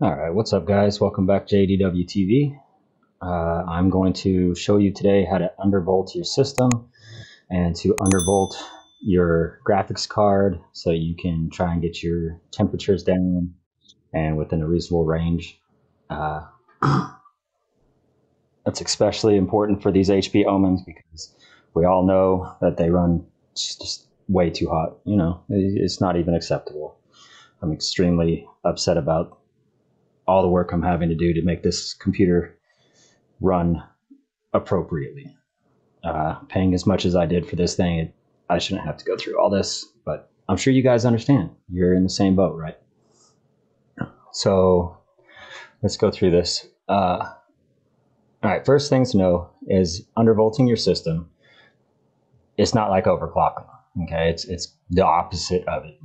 All right, what's up, guys? Welcome back to JDW TV. Uh, I'm going to show you today how to undervolt your system and to undervolt your graphics card so you can try and get your temperatures down and within a reasonable range. Uh, that's especially important for these HP Omens because we all know that they run just way too hot. You know, it's not even acceptable. I'm extremely upset about all the work I'm having to do to make this computer run appropriately. Uh, paying as much as I did for this thing, it, I shouldn't have to go through all this, but I'm sure you guys understand. You're in the same boat, right? So let's go through this. Uh, all right, first things to know is undervolting your system. It's not like overclocking. Okay, it's it's the opposite of it.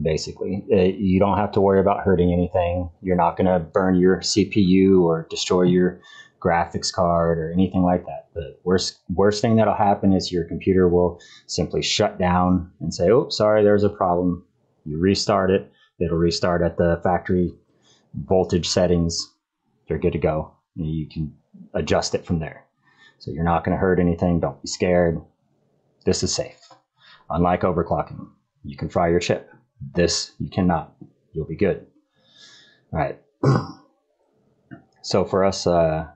Basically, uh, you don't have to worry about hurting anything. You're not going to burn your CPU or destroy your graphics card or anything like that. The worst worst thing that'll happen is your computer will simply shut down and say, "Oh, sorry, there's a problem." You restart it. It'll restart at the factory voltage settings. You're good to go. You can adjust it from there. So you're not going to hurt anything. Don't be scared. This is safe. Unlike overclocking, you can fry your chip. This you cannot. You'll be good. All right. so for us uh,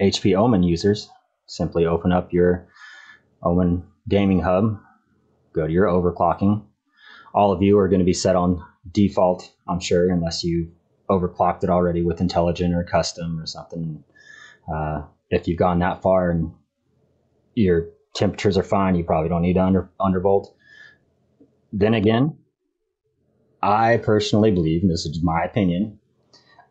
HP Omen users, simply open up your Omen Gaming Hub, go to your overclocking. All of you are going to be set on default, I'm sure, unless you overclocked it already with intelligent or custom or something. Uh, if you've gone that far and your temperatures are fine, you probably don't need to under undervolt. Then again, I personally believe, and this is my opinion,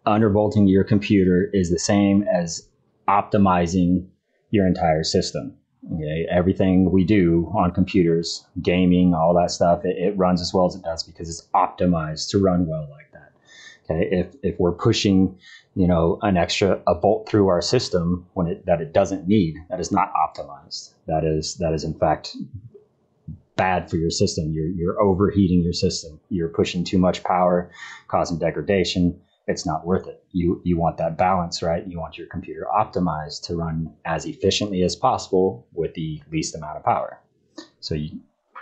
undervolting your computer is the same as optimizing your entire system. Okay, everything we do on computers, gaming, all that stuff, it, it runs as well as it does because it's optimized to run well like that. Okay, if if we're pushing, you know, an extra a bolt through our system when it that it doesn't need, that is not optimized. That is that is in fact bad for your system. You're you're overheating your system. You're pushing too much power, causing degradation. It's not worth it. You you want that balance, right? You want your computer optimized to run as efficiently as possible with the least amount of power. So you,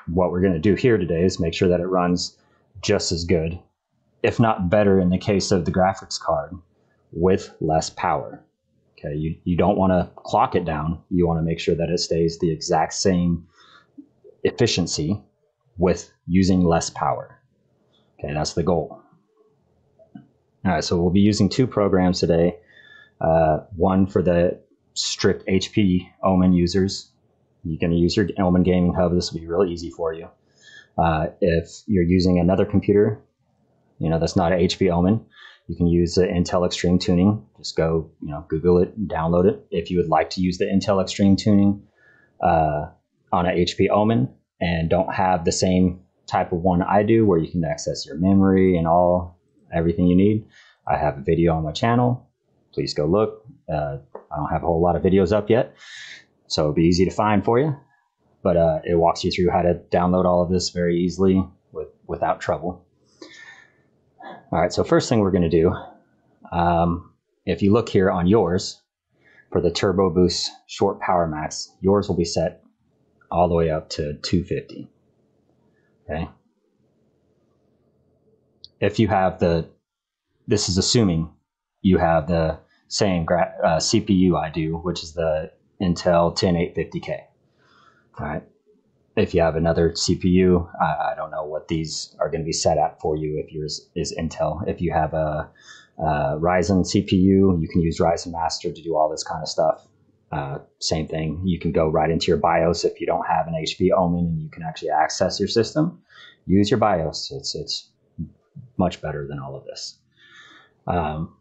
what we're going to do here today is make sure that it runs just as good if not better in the case of the graphics card, with less power. Okay, you, you don't want to clock it down. You want to make sure that it stays the exact same efficiency with using less power. Okay, that's the goal. All right, so we'll be using two programs today. Uh, one for the strict HP Omen users. Going to use your Omen Gaming Hub. This will be really easy for you. Uh, if you're using another computer, you know, that's not an HP Omen. You can use the Intel Extreme Tuning. Just go, you know, Google it, and download it. If you would like to use the Intel Extreme Tuning uh, on a HP Omen and don't have the same type of one I do, where you can access your memory and all everything you need, I have a video on my channel. Please go look. Uh, I don't have a whole lot of videos up yet, so it'll be easy to find for you. But uh, it walks you through how to download all of this very easily with without trouble. All right, so first thing we're going to do, um, if you look here on yours for the Turbo Boost Short Power Max, yours will be set all the way up to 250. Okay. If you have the, this is assuming you have the same gra- uh, CPU I do, which is the Intel 10850K. All right if you have another CPU, I, I, don't know what these are going to be set at for you if yours is Intel. If you have a, a Ryzen CPU, you can use Ryzen Master to do all this kind of stuff. Uh, same thing. You can go right into your BIOS if you don't have an HP Omen and you can actually access your system. Use your BIOS. It's it's much better than all of this. Um,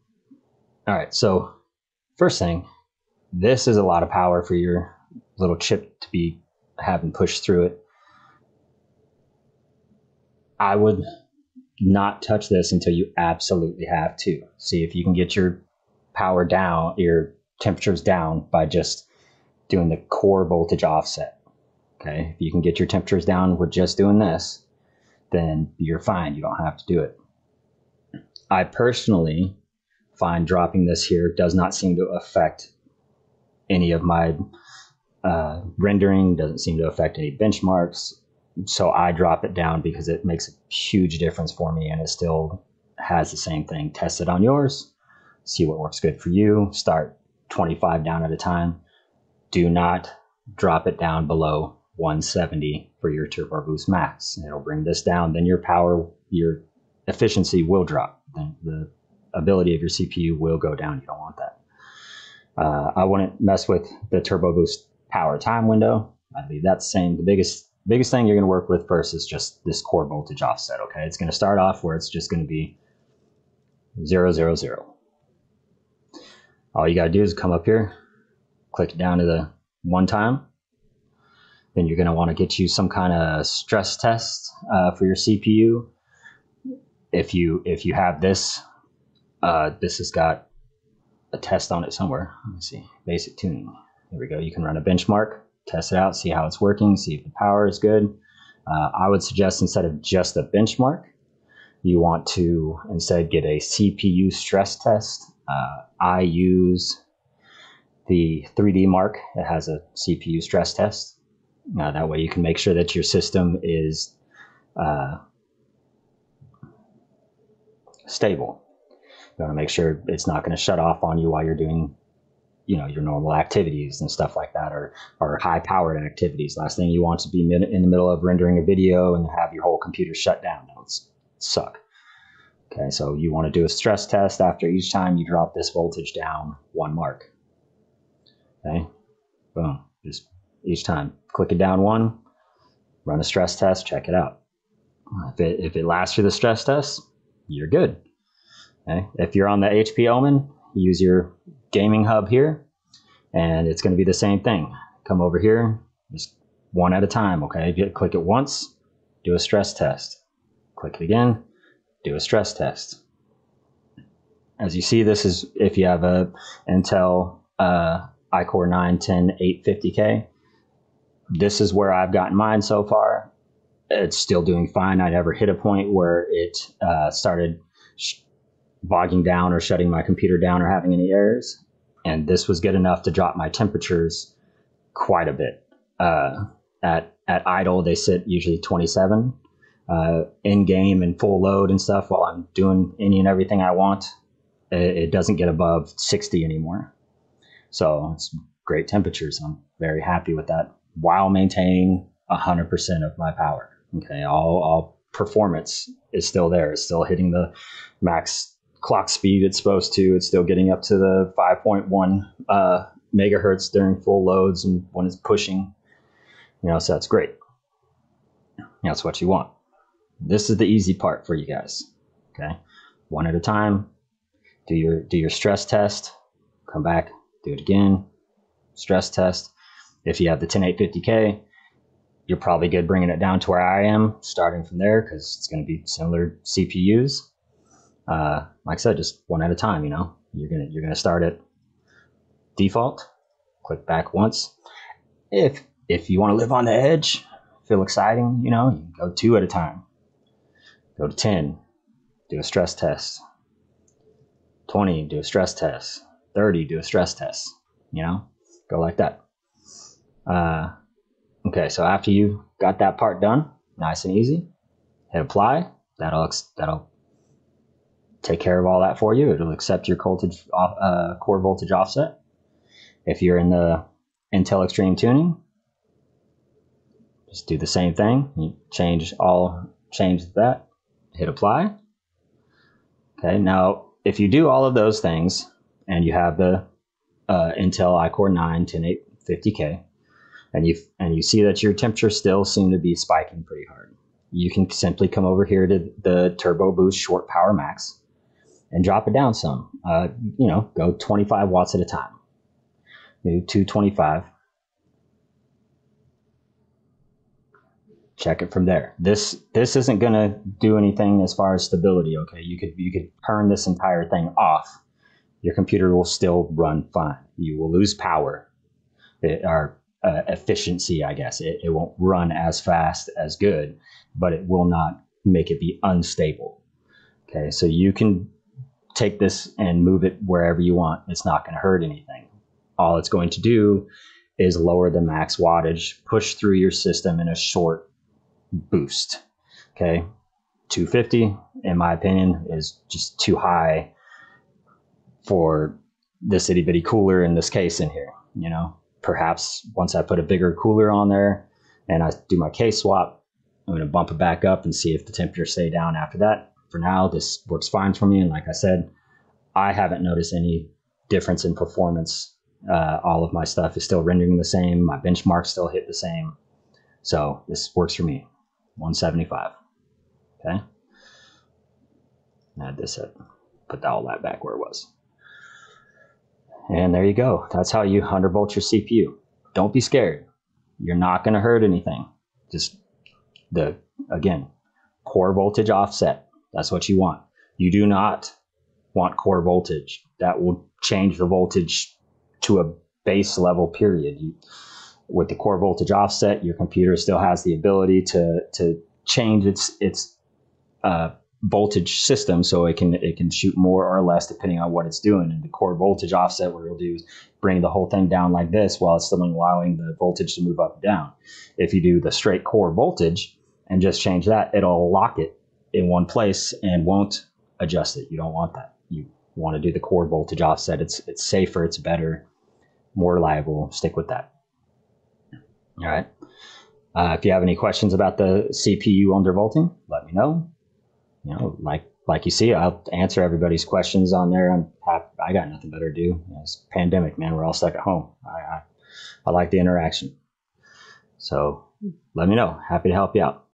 all right. So first thing, this is a lot of power for your little chip to be having pushed through it. I would not touch this until you absolutely have to. See if you can get your power down, your temperatures down by just doing the core voltage offset. Okay, if you can get your temperatures down with just doing this, then you're fine. You don't have to do it. I personally find dropping this here. Does not seem to affect any of my uh, rendering, doesn't seem to affect any benchmarks. So I drop it down because it makes a huge difference for me and it still has the same thing. Test it on yours, see what works good for you. Start 25 down at a time. Do not drop it down below 170 for your turbo boost max. It'll bring this down. Then your power, your efficiency will drop. Then the ability of your CPU will go down. You don't want that. Uh, I wouldn't mess with the turbo boost power time window. I'd leave that same. The biggest biggest thing you're going to work with first is just this core voltage offset. Okay, it's going to start off where it's just going to be zero zero zero. All you got to do is come up here, click down to the one time. Then you're going to want to get you some kind of stress test uh, for your CPU. If you if you have this, uh, this has got a test on it somewhere. Let me see. Basic tuning. Here we go. You can run a benchmark, test it out, see how it's working, see if the power is good. Uh, I would suggest instead of just a benchmark, you want to instead get a CPU stress test. Uh, I use the 3D Mark. It has a CPU stress test. That way you can make sure that your system is uh, stable. You want to make sure it's not going to shut off on you while you're doing, you know, your normal activities and stuff like that, or or high powered activities. Last thing you want to be in the middle of rendering a video and have your whole computer shut down. That would suck. Okay, so you want to do a stress test after each time you drop this voltage down one mark. Okay, boom. Just each time, click it down one, run a stress test, check it out. If it if it lasts through the stress test, you're good. Okay? If you're on the HP Omen, use your gaming hub here, and it's going to be the same thing. Come over here, just one at a time. Okay, click it once, do a stress test. Click it again, do a stress test. As you see, this is if you have a Intel uh, iCore 9 10 850K. This is where I've gotten mine so far. It's still doing fine. I never hit a point where it uh, started bogging down or shutting my computer down or having any errors. And this was good enough to drop my temperatures quite a bit. Uh, at at idle, they sit usually 27. Uh, in game and full load and stuff, while I'm doing any and everything I want, it, it doesn't get above 60 anymore. So it's great temperatures. I'm very happy with that while maintaining 100% of my power. Okay, all, all performance is still there. It's still hitting the max clock speed it's supposed to. It's still getting up to the 5.1 uh, megahertz during full loads and when it's pushing. You know, so that's great. That's what you want. This is the easy part for you guys. Okay, one at a time. Do your do your stress test. Come back. Do it again. Stress test. If you have the 10850K, you're probably good bringing it down to where I am, starting from there because it's going to be similar CPUs uh, like I said, just one at a time. You know, you're gonna you're gonna start at default, click back once. If if you want to live on the edge, feel exciting, you know, you go two at a time. Go to ten, do a stress test. Twenty, do a stress test. Thirty, do a stress test. You know, go like that. Uh, okay, so after you got that part done, nice and easy, hit apply. That'll that'll take care of all that for you. It'll accept your voltage, uh, core voltage offset. If you're in the Intel Extreme Tuning, just do the same thing. You change all, change that, hit apply. Okay, now if you do all of those things and you have the uh, Intel iCore 9 10850K, and you and you see that your temperature still seem to be spiking pretty hard, you can simply come over here to the Turbo Boost Short Power Max and drop it down some. Uh, you know, go 25 watts at a time. Do 225. Check it from there. This this isn't gonna do anything as far as stability. Okay, you could you could turn this entire thing off. Your computer will still run fine. You will lose power, it, or uh, efficiency, I guess. It, it won't run as fast as good, but it will not make it be unstable. Okay, so you can take this and move it wherever you want. It's not going to hurt anything. All it's going to do is lower the max wattage, push through your system in a short boost. Okay. 250, in my opinion, is just too high for this itty bitty cooler in this case in here. You know, perhaps once I put a bigger cooler on there and I do my case swap, I'm going to bump it back up and see if the temperature stay down after that. For now, this works fine for me. And like I said, I haven't noticed any difference in performance. Uh, all of my stuff is still rendering the same. My benchmarks still hit the same. So this works for me. 175. Okay. Add this up. Put all that back where it was. And there you go. That's how you undervolt your CPU. Don't be scared. You're not going to hurt anything. Just the, again, core voltage offset. That's what you want. You do not want core voltage. That will change the voltage to a base level period. You, with the core voltage offset, your computer still has the ability to, to change its, its uh, voltage system so it can it can shoot more or less depending on what it's doing. And the core voltage offset, what it'll do is bring the whole thing down like this while it's still allowing the voltage to move up and down. If you do the straight core voltage and just change that, it'll lock it in one place and won't adjust it. You don't want that. You want to do the core voltage offset. It's it's safer, it's better, more reliable. Stick with that. All right. Uh, if you have any questions about the CPU undervolting, let me know you know, like like you see, I'll answer everybody's questions on there. I'm happy, I got nothing better to do. It's pandemic, man. We're all stuck at home. I, I I like the interaction. So let me know. Happy to help you out.